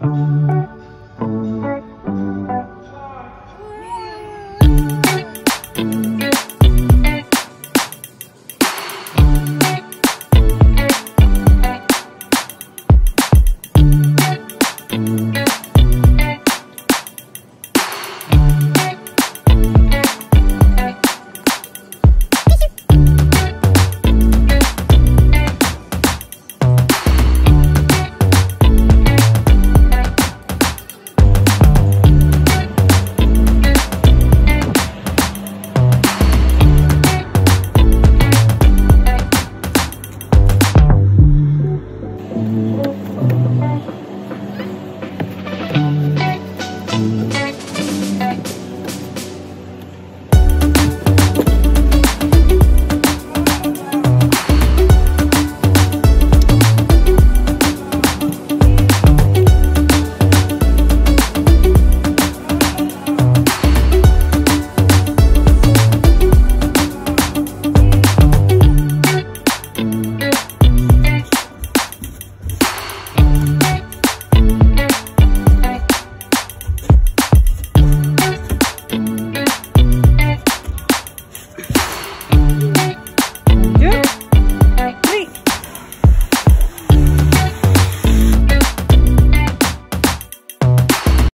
Um...